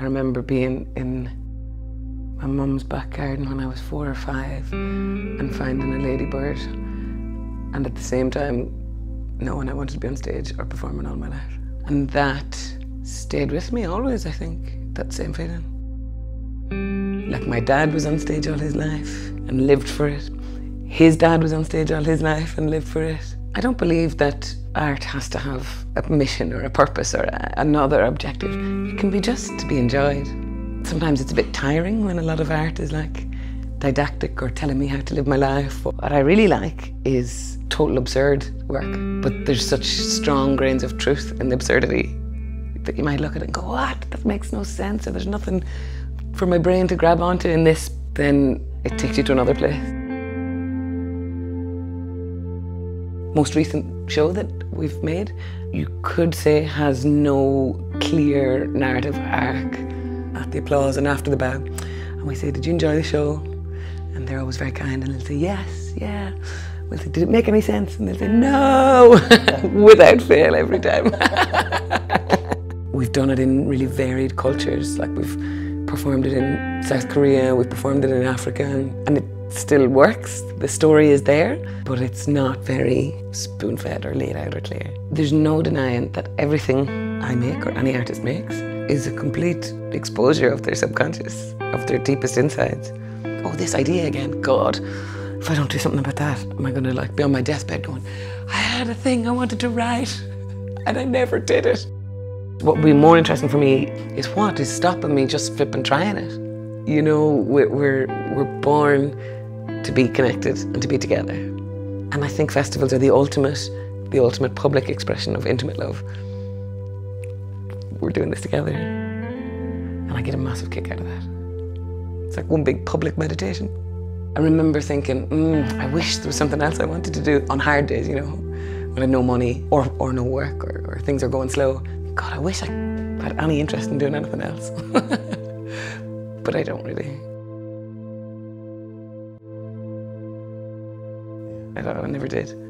I remember being in my mum's back garden when I was four or five and finding a ladybird, and at the same time, knowing I wanted to be on stage or performing all my life. And that stayed with me always, I think, that same feeling. Like my dad was on stage all his life and lived for it. His dad was on stage all his life and lived for it. I don't believe that art has to have a mission or a purpose or a, another objective. It can be just to be enjoyed. Sometimes it's a bit tiring when a lot of art is like didactic or telling me how to live my life. What I really like is total absurd work, but there's such strong grains of truth in the absurdity that you might look at it and go, what? That makes no sense, or there's nothing for my brain to grab onto in this, then it takes you to another place. Most recent show that we've made, you could say has no clear narrative arc at the applause and after the bow. And we say, Did you enjoy the show? And they're always very kind and they'll say, Yes, yeah. We'll say, Did it make any sense? And they'll say, No, without fail every time. we've done it in really varied cultures. Like we've performed it in South Korea, we've performed it in Africa, and, and it still works. The story is there, but it's not very spoon fed or laid out or clear. There's no denying that everything I make or any artist makes is a complete exposure of their subconscious, of their deepest insides. Oh, this idea again, God. If I don't do something about that, am I gonna like be on my deathbed going, I had a thing I wanted to write and I never did it. What would be more interesting for me is what is stopping me just flipping trying it. You know, we're, we're, we're born to be connected and to be together. And I think festivals are the ultimate, the ultimate public expression of intimate love. We're doing this together. And I get a massive kick out of that. It's like one big public meditation. I remember thinking, mm, I wish there was something else I wanted to do on hard days, you know, when I had no money or, or no work or, or things are going slow. God, I wish I had any interest in doing anything else. but I don't really. I never did.